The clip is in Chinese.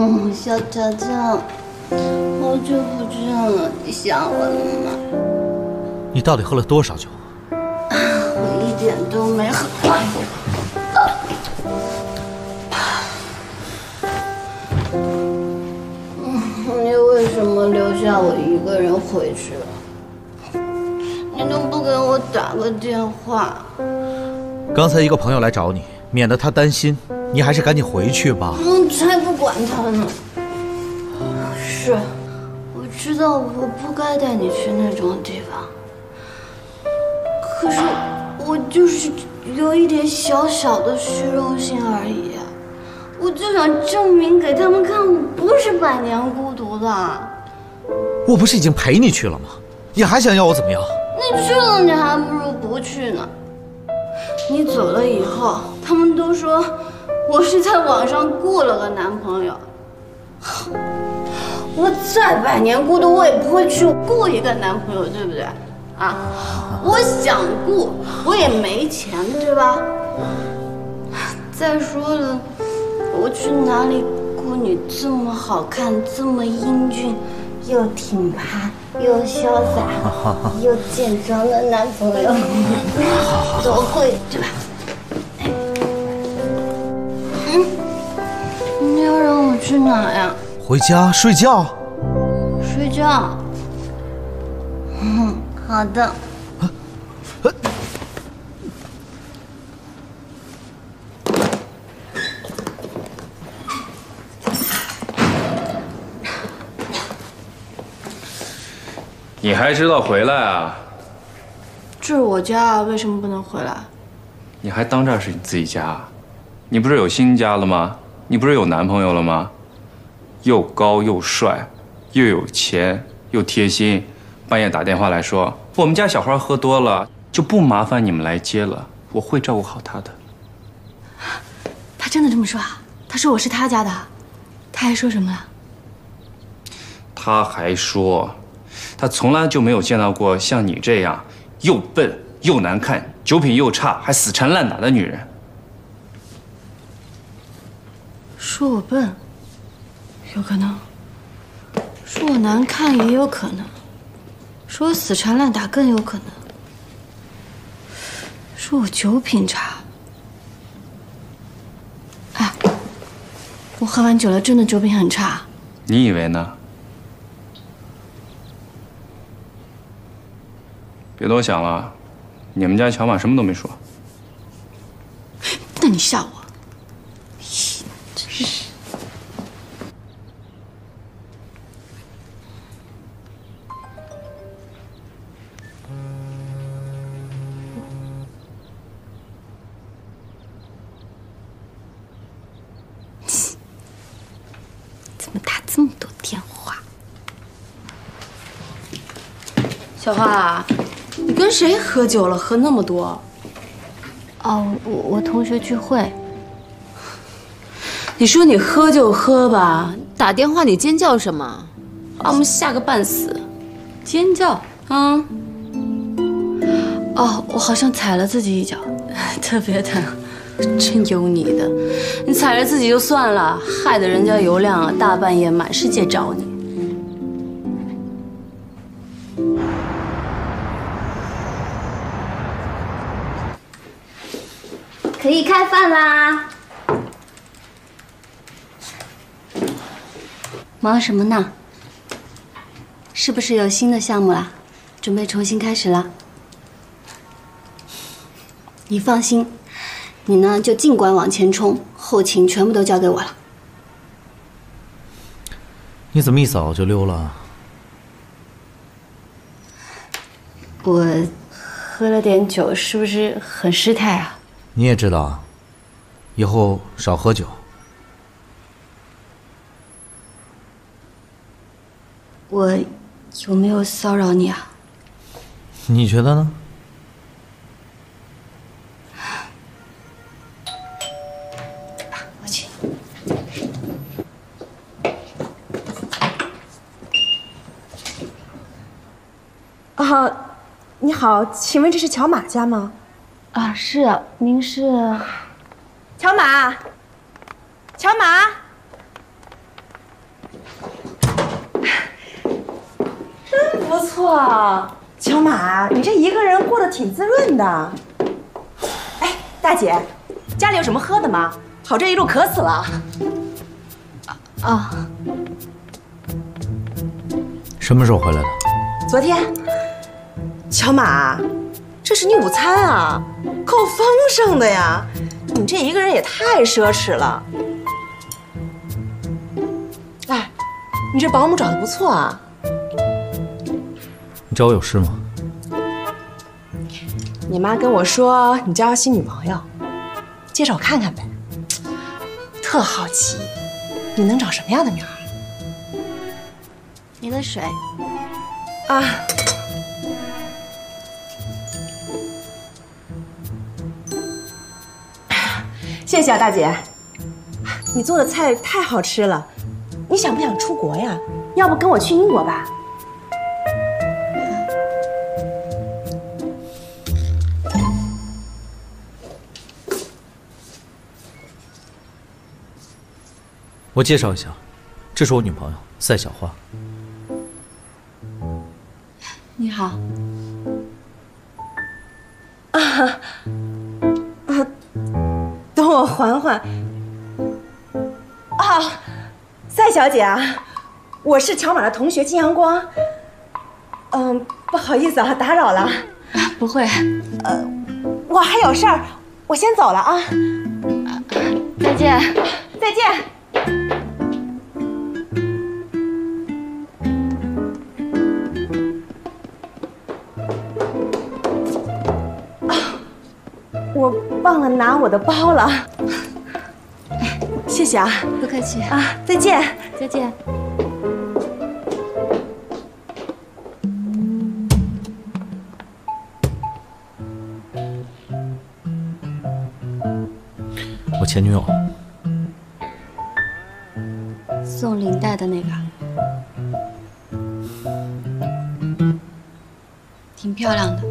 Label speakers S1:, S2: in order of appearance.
S1: 嗯，小乔乔，好久不见了，你想我了吗？
S2: 你到底喝了多少酒？
S1: 我一点都没喝。你为什么留下我一个人回去了？你都不给我打个电话？
S2: 刚才一个朋友来找你，免得他担心，你还是赶紧回去吧。
S1: 我才不管他呢。是，我知道我不该带你去那种地方，可是我就是有一点小小的虚荣心而已。我就想证明给他们看，我不是百年孤独的。
S2: 我不是已经陪你去了吗？你还想要我怎么样？
S1: 你去了，你还不如不去呢。你走了以后，他们都说我是在网上雇了个男朋友。我再百年孤独，我也不会去雇一个男朋友，对不对？啊，我想雇，我也没钱，对吧？再说了。我去哪里雇你这么好看、这么英俊、又挺拔、又潇洒、又健壮的男朋友？多贵，对吧？去哪呀？
S2: 回家睡觉。
S1: 睡觉。嗯，好的。
S3: 你还知道回来啊？
S1: 这是我家，为什么不能回来？
S3: 你还当这是你自己家？你不是有新家了吗？你不是有男朋友了吗？又高又帅，又有钱又贴心，半夜打电话来说我们家小花喝多了，就不麻烦你们来接了，我会照顾好她的。
S4: 他真的这么说啊？他说我是他家的，他还说什么了？
S3: 他还说。他从来就没有见到过像你这样又笨又难看、酒品又差、还死缠烂打的女人。
S4: 说我笨，有可能；说我难看也有可能；说我死缠烂打更有可能；说我酒品差。哎，我喝完酒了，真的酒品很差。
S3: 你以为呢？别多想了，你们家乔马什么都没说。
S4: 那你吓我？怎么打这么多电话？
S5: 小花。你跟谁喝酒了？喝那么多？
S4: 哦，我我同学聚会。
S5: 你说你喝就喝吧，
S6: 打电话你尖叫什么？
S5: 把我们吓个半死。
S6: 尖叫啊！
S4: 哦，我好像踩了自己一脚，
S5: 特别疼。真有你的，你踩着自己就算了，害得人家尤亮啊，大半夜满世界找你。
S1: 可以开饭啦！
S4: 忙什么呢？是不是有新的项目了？准备重新开始了？你放心，你呢就尽管往前冲，后勤全部都交给我了。
S2: 你怎么一早就溜了？
S4: 我喝了点酒，是不是很失态啊？
S2: 你也知道，以后少喝酒。
S4: 我有没有骚扰你啊？
S2: 你觉得呢？
S7: 啊，你好，请问这是乔马家吗？
S4: 啊，是，您是
S7: 乔马，乔马，真不错，乔马，你这一个人过得挺滋润的。哎，大姐，家里有什么喝的吗？跑这一路渴死了。
S4: 啊，
S2: 什么时候回来的？
S7: 昨天，小马，这是你午餐啊，够丰盛的呀。你这一个人也太奢侈了。哎，你这保姆找的不错啊。
S2: 你找我有事吗？
S7: 你妈跟我说你交了新女朋友，介绍我看看呗。特好奇，你能找什么样的女孩？
S4: 你的水。
S7: 啊，谢谢啊，大姐。你做的菜太好吃了，你想不想出国呀？要不跟我去英国吧？
S2: 我介绍一下，这是我女朋友赛小花。
S4: 你好。
S7: 等 我缓缓。啊，赛小姐啊，我是乔马的同学金阳光。嗯，不好意思啊，打扰了。
S4: 不会，呃
S7: 我还有事儿，我先走了啊。
S4: 再见。
S7: 再见。我忘了拿我的包了。谢谢啊
S4: 不客气。
S7: 啊，再见。
S4: 再见。
S2: 我前女友，
S4: 送领带的那个，挺漂亮的。